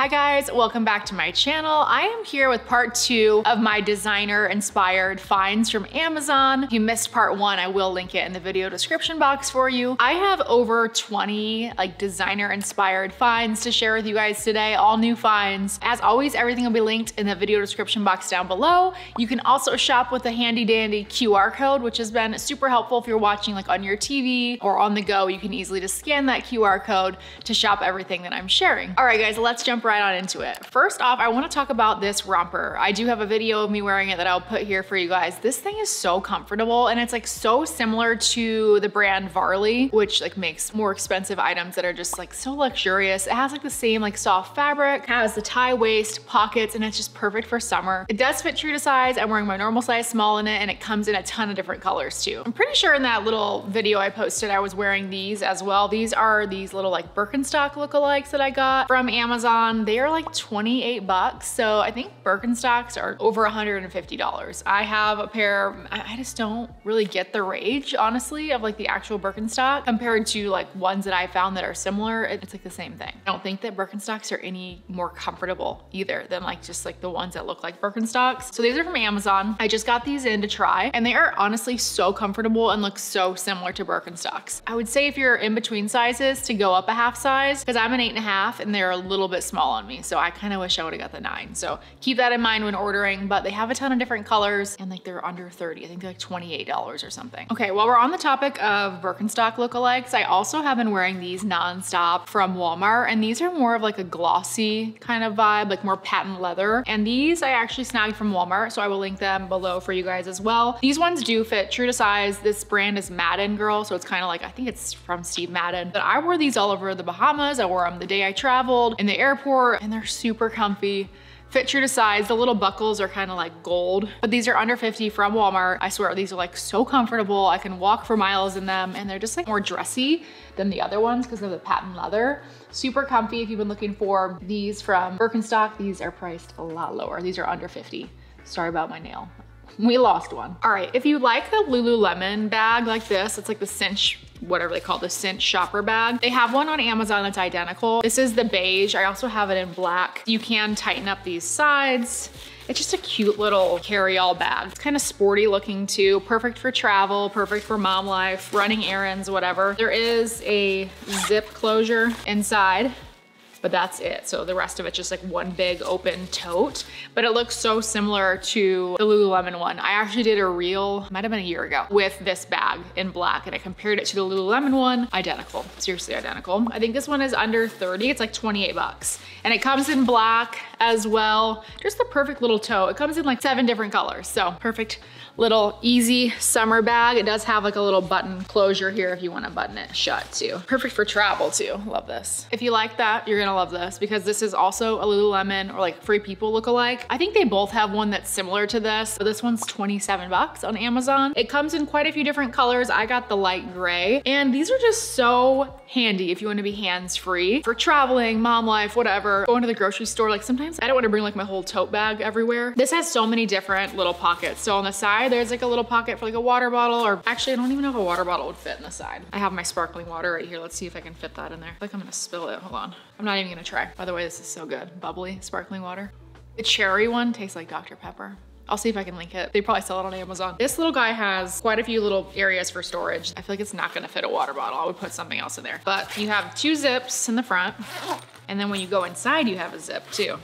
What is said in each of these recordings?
Hi guys, welcome back to my channel. I am here with part two of my designer inspired finds from Amazon. If you missed part one, I will link it in the video description box for you. I have over 20 like designer inspired finds to share with you guys today, all new finds. As always, everything will be linked in the video description box down below. You can also shop with a handy dandy QR code, which has been super helpful if you're watching like on your TV or on the go. You can easily just scan that QR code to shop everything that I'm sharing. All right guys, let's jump right right on into it. First off, I wanna talk about this romper. I do have a video of me wearing it that I'll put here for you guys. This thing is so comfortable and it's like so similar to the brand Varley, which like makes more expensive items that are just like so luxurious. It has like the same like soft fabric, has the tie waist, pockets, and it's just perfect for summer. It does fit true to size. I'm wearing my normal size small in it and it comes in a ton of different colors too. I'm pretty sure in that little video I posted, I was wearing these as well. These are these little like Birkenstock lookalikes that I got from Amazon they are like 28 bucks. So I think Birkenstocks are over $150. I have a pair, I just don't really get the rage, honestly, of like the actual Birkenstock compared to like ones that I found that are similar. It's like the same thing. I don't think that Birkenstocks are any more comfortable either than like just like the ones that look like Birkenstocks. So these are from Amazon. I just got these in to try and they are honestly so comfortable and look so similar to Birkenstocks. I would say if you're in between sizes to go up a half size because I'm an eight and a half and they're a little bit small on me. So I kind of wish I would have got the nine. So keep that in mind when ordering, but they have a ton of different colors and like they're under 30. I think they're like $28 or something. Okay, while we're on the topic of Birkenstock lookalikes, I also have been wearing these nonstop from Walmart and these are more of like a glossy kind of vibe, like more patent leather. And these I actually snagged from Walmart, so I will link them below for you guys as well. These ones do fit true to size. This brand is Madden Girl, so it's kind of like, I think it's from Steve Madden. But I wore these all over the Bahamas. I wore them the day I traveled in the airport and they're super comfy fit true to size. The little buckles are kind of like gold, but these are under 50 from Walmart. I swear these are like so comfortable. I can walk for miles in them and they're just like more dressy than the other ones because of the patent leather. Super comfy if you've been looking for these from Birkenstock. These are priced a lot lower. These are under 50. Sorry about my nail. We lost one. All right, if you like the Lululemon bag like this, it's like the cinch whatever they call the cinch shopper bag. They have one on Amazon that's identical. This is the beige. I also have it in black. You can tighten up these sides. It's just a cute little carry-all bag. It's kind of sporty looking too. Perfect for travel, perfect for mom life, running errands, whatever. There is a zip closure inside but that's it. So the rest of it's just like one big open tote, but it looks so similar to the Lululemon one. I actually did a reel, might have been a year ago, with this bag in black and I compared it to the Lululemon one, identical, seriously identical. I think this one is under 30, it's like 28 bucks. And it comes in black as well. Just the perfect little tote. It comes in like seven different colors, so perfect little easy summer bag. It does have like a little button closure here if you wanna button it shut too. Perfect for travel too, love this. If you like that, you're gonna love this because this is also a Lululemon or like Free People look-alike. I think they both have one that's similar to this, but this one's 27 bucks on Amazon. It comes in quite a few different colors. I got the light gray and these are just so handy if you wanna be hands-free for traveling, mom life, whatever, going to the grocery store. Like sometimes I don't wanna bring like my whole tote bag everywhere. This has so many different little pockets. So on the side, there's like a little pocket for like a water bottle or actually I don't even know if a water bottle would fit in the side. I have my sparkling water right here. Let's see if I can fit that in there. I like I'm gonna spill it, hold on. I'm not even gonna try. By the way, this is so good. Bubly sparkling water. The cherry one tastes like Dr. Pepper. I'll see if I can link it. They probably sell it on Amazon. This little guy has quite a few little areas for storage. I feel like it's not gonna fit a water bottle. I would put something else in there. But you have two zips in the front. And then when you go inside, you have a zip too.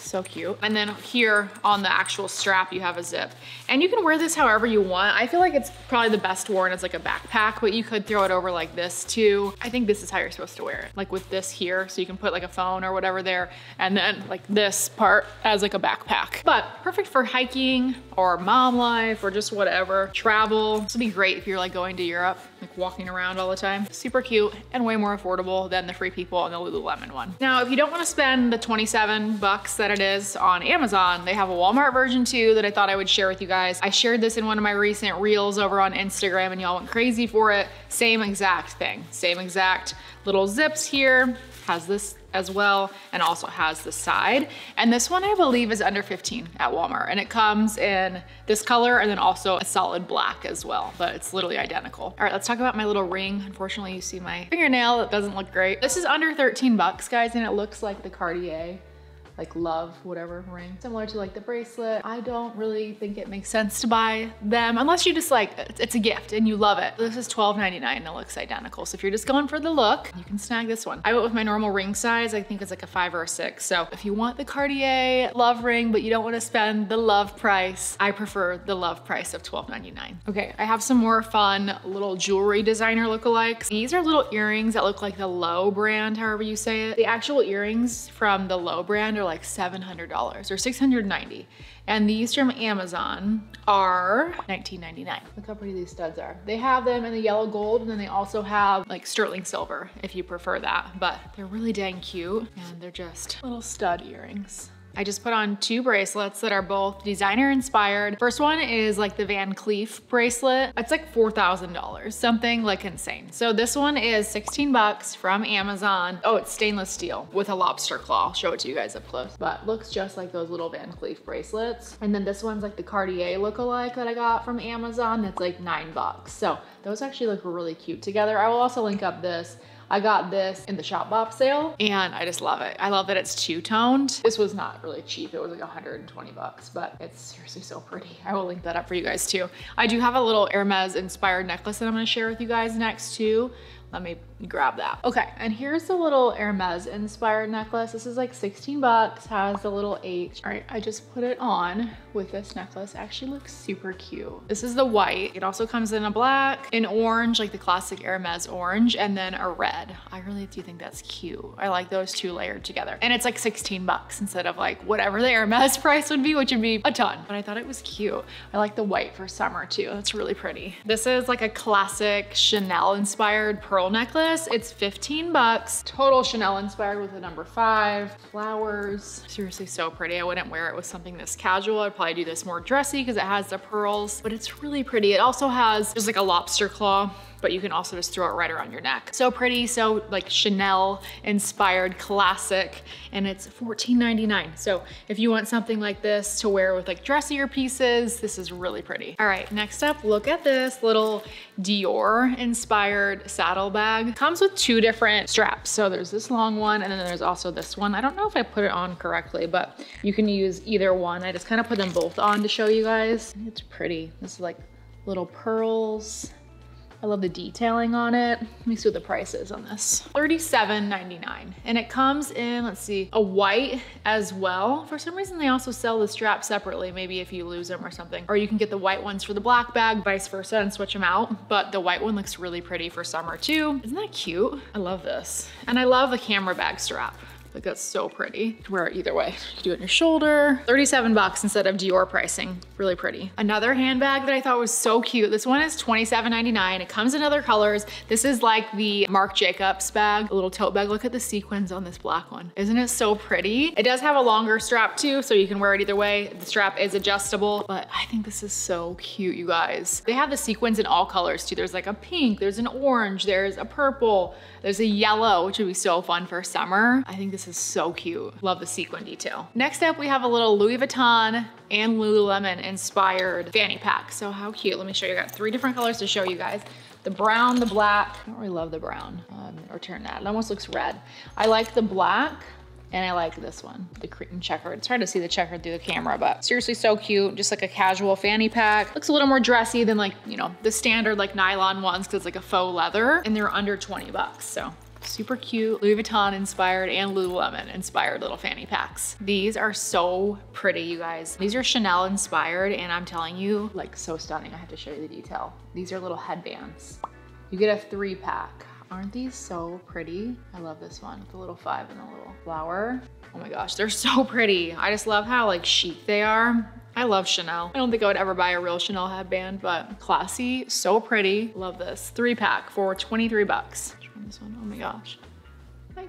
So cute. And then here on the actual strap, you have a zip. And you can wear this however you want. I feel like it's probably the best worn as like a backpack, but you could throw it over like this too. I think this is how you're supposed to wear it. Like with this here, so you can put like a phone or whatever there. And then like this part as like a backpack. But perfect for hiking or mom life or just whatever. Travel. This would be great if you're like going to Europe, like walking around all the time. Super cute and way more affordable than the Free People and the Lululemon one. Now, if you don't wanna spend the 27 bucks that it is on Amazon. They have a Walmart version too that I thought I would share with you guys. I shared this in one of my recent reels over on Instagram and y'all went crazy for it. Same exact thing, same exact little zips here. Has this as well and also has the side. And this one I believe is under 15 at Walmart and it comes in this color and then also a solid black as well, but it's literally identical. All right, let's talk about my little ring. Unfortunately, you see my fingernail, it doesn't look great. This is under 13 bucks, guys, and it looks like the Cartier like love whatever ring. Similar to like the bracelet. I don't really think it makes sense to buy them unless you just like it's a gift and you love it. This is $12.99 and it looks identical. So if you're just going for the look you can snag this one. I went with my normal ring size. I think it's like a five or a six. So if you want the cartier love ring but you don't want to spend the love price i prefer the love price of $12.99 okay i have some more fun little jewelry designer lookalikes. These are little earrings that look like the low brand however you say it. The actual earrings from the low brand are like $700 or $690. and these from Amazon are $19.99. Look how pretty these studs are. They have them in the yellow gold and then they also have like sterling silver if you prefer that, but they're really dang cute and they're just little stud earrings. I just put on two bracelets that are both designer inspired. First one is like the Van Cleef bracelet. It's like $4,000, something like insane. So this one is 16 bucks from Amazon. Oh, it's stainless steel with a lobster claw. I'll show it to you guys up close, but looks just like those little Van Cleef bracelets. And then this one's like the Cartier look-alike that I got from Amazon. That's like nine bucks. So those actually look really cute together. I will also link up this I got this in the Shopbop sale and I just love it. I love that it's two-toned. This was not really cheap. It was like 120 bucks, but it's seriously so pretty. I will link that up for you guys too. I do have a little Hermes inspired necklace that I'm gonna share with you guys next too. Let me grab that. Okay, and here's the little Hermes inspired necklace. This is like 16 bucks, has the little H. All right, I just put it on with this necklace. It actually looks super cute. This is the white. It also comes in a black, an orange, like the classic Hermes orange, and then a red. I really do think that's cute. I like those two layered together. And it's like 16 bucks instead of like whatever the Hermes price would be, which would be a ton. But I thought it was cute. I like the white for summer too. That's really pretty. This is like a classic Chanel inspired pearl pearl necklace. It's 15 bucks. Total Chanel inspired with the number five. Flowers. Seriously so pretty. I wouldn't wear it with something this casual. I'd probably do this more dressy because it has the pearls, but it's really pretty. It also has just like a lobster claw but you can also just throw it right around your neck. So pretty, so like Chanel inspired classic, and it's $14.99. So if you want something like this to wear with like dressier pieces, this is really pretty. All right, next up, look at this little Dior inspired saddle bag. Comes with two different straps. So there's this long one, and then there's also this one. I don't know if I put it on correctly, but you can use either one. I just kind of put them both on to show you guys. It's pretty. This is like little pearls I love the detailing on it. Let me see what the price is on this. $37.99. And it comes in, let's see, a white as well. For some reason, they also sell the strap separately, maybe if you lose them or something. Or you can get the white ones for the black bag, vice versa, and switch them out. But the white one looks really pretty for summer too. Isn't that cute? I love this. And I love the camera bag strap. Like that's so pretty. Wear it either way. You do it on your shoulder. 37 bucks instead of Dior pricing. Really pretty. Another handbag that I thought was so cute. This one is $27.99. It comes in other colors. This is like the Marc Jacobs bag, a little tote bag. Look at the sequins on this black one. Isn't it so pretty? It does have a longer strap too, so you can wear it either way. The strap is adjustable, but I think this is so cute, you guys. They have the sequins in all colors too. There's like a pink, there's an orange, there's a purple, there's a yellow, which would be so fun for summer. I think this is so cute. Love the sequin detail. Next up, we have a little Louis Vuitton and Lululemon inspired fanny pack. So how cute. Let me show you. I got three different colors to show you guys. The brown, the black. I don't really love the brown. Um, or turn that. It almost looks red. I like the black. And I like this one, the cream checkered. It's hard to see the checkered through the camera, but seriously so cute. Just like a casual fanny pack. Looks a little more dressy than like, you know, the standard like nylon ones because it's like a faux leather and they're under 20 bucks. So super cute Louis Vuitton inspired and Lululemon inspired little fanny packs. These are so pretty, you guys. These are Chanel inspired and I'm telling you, like so stunning. I have to show you the detail. These are little headbands. You get a three pack. Aren't these so pretty? I love this one, with the little five and the little flower. Oh my gosh, they're so pretty. I just love how like chic they are. I love Chanel. I don't think I would ever buy a real Chanel headband, but classy, so pretty. Love this. Three pack for 23 bucks. This one, oh my gosh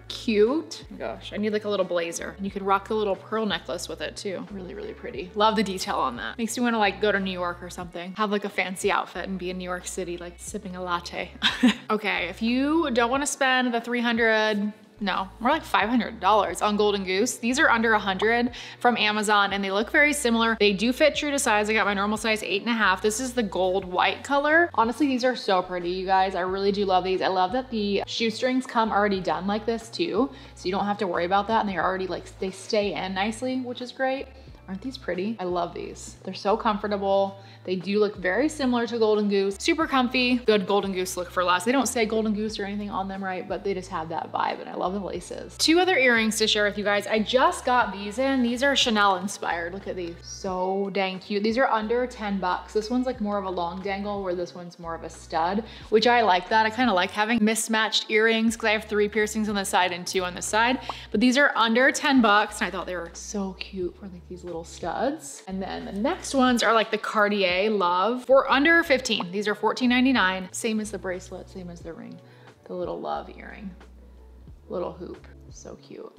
cute. Oh gosh, I need like a little blazer. And you could rock a little pearl necklace with it too. Really, really pretty. Love the detail on that. Makes me wanna like go to New York or something. Have like a fancy outfit and be in New York City, like sipping a latte. okay, if you don't wanna spend the 300 no, more like $500 on Golden Goose. These are under 100 from Amazon and they look very similar. They do fit true to size. I got my normal size eight and a half. This is the gold white color. Honestly, these are so pretty, you guys. I really do love these. I love that the shoestrings come already done like this too. So you don't have to worry about that. And they're already like, they stay in nicely, which is great. Aren't these pretty? I love these. They're so comfortable. They do look very similar to Golden Goose. Super comfy, good Golden Goose look for less. They don't say Golden Goose or anything on them, right? But they just have that vibe and I love the laces. Two other earrings to share with you guys. I just got these in. These are Chanel inspired. Look at these. So dang cute. These are under 10 bucks. This one's like more of a long dangle where this one's more of a stud, which I like that. I kind of like having mismatched earrings because I have three piercings on the side and two on the side. But these are under 10 bucks and I thought they were so cute for like these little studs. And then the next ones are like the Cartier Love for under 15. These are $14.99. Same as the bracelet, same as the ring. The little love earring, little hoop, so cute.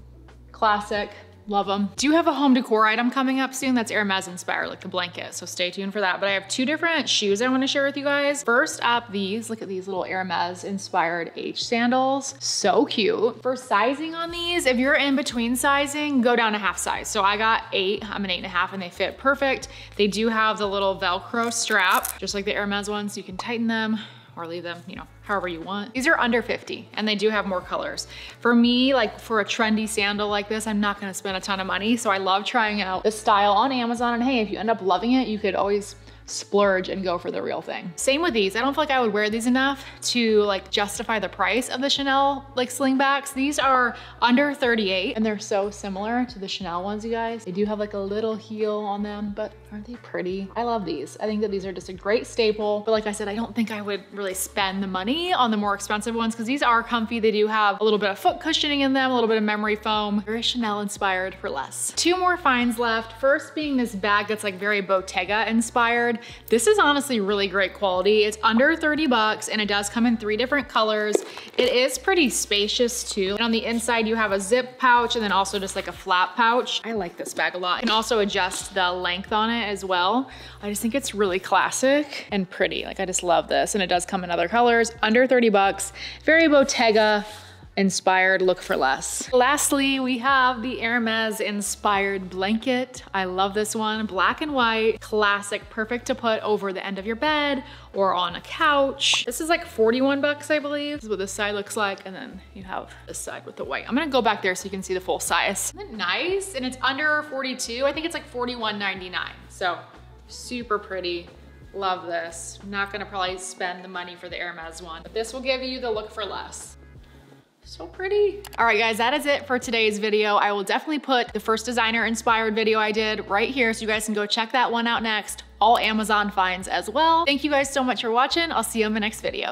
Classic, Love them. Do you have a home decor item coming up soon that's Hermes inspired, like the blanket. So stay tuned for that. But I have two different shoes I want to share with you guys. First up, these, look at these little Hermes inspired H sandals. So cute. For sizing on these, if you're in between sizing, go down a half size. So I got eight, I'm an eight and a half and they fit perfect. They do have the little Velcro strap, just like the Hermes ones. So you can tighten them or leave them, you know, however you want. These are under 50 and they do have more colors. For me, like for a trendy sandal like this, I'm not gonna spend a ton of money. So I love trying out the style on Amazon and hey, if you end up loving it, you could always splurge and go for the real thing. Same with these. I don't feel like I would wear these enough to like justify the price of the Chanel like slingbacks. These are under 38 and they're so similar to the Chanel ones, you guys. They do have like a little heel on them, but aren't they pretty? I love these. I think that these are just a great staple. But like I said, I don't think I would really spend the money on the more expensive ones because these are comfy. They do have a little bit of foot cushioning in them, a little bit of memory foam, very Chanel inspired for less. Two more finds left. First being this bag that's like very Bottega inspired. This is honestly really great quality. It's under 30 bucks and it does come in three different colors. It is pretty spacious too. And on the inside you have a zip pouch and then also just like a flap pouch. I like this bag a lot. You can also adjust the length on it as well. I just think it's really classic and pretty. Like I just love this and it does come in other colors. Under 30 bucks. Very Bottega inspired look for less. Lastly, we have the Hermes inspired blanket. I love this one, black and white, classic, perfect to put over the end of your bed or on a couch. This is like 41 bucks, I believe. This is what this side looks like. And then you have this side with the white. I'm gonna go back there so you can see the full size. Isn't nice? And it's under 42. I think it's like 41.99. So super pretty. Love this. Not gonna probably spend the money for the Hermes one, but this will give you the look for less. So pretty. All right, guys, that is it for today's video. I will definitely put the first designer inspired video I did right here so you guys can go check that one out next. All Amazon finds as well. Thank you guys so much for watching. I'll see you in the next video.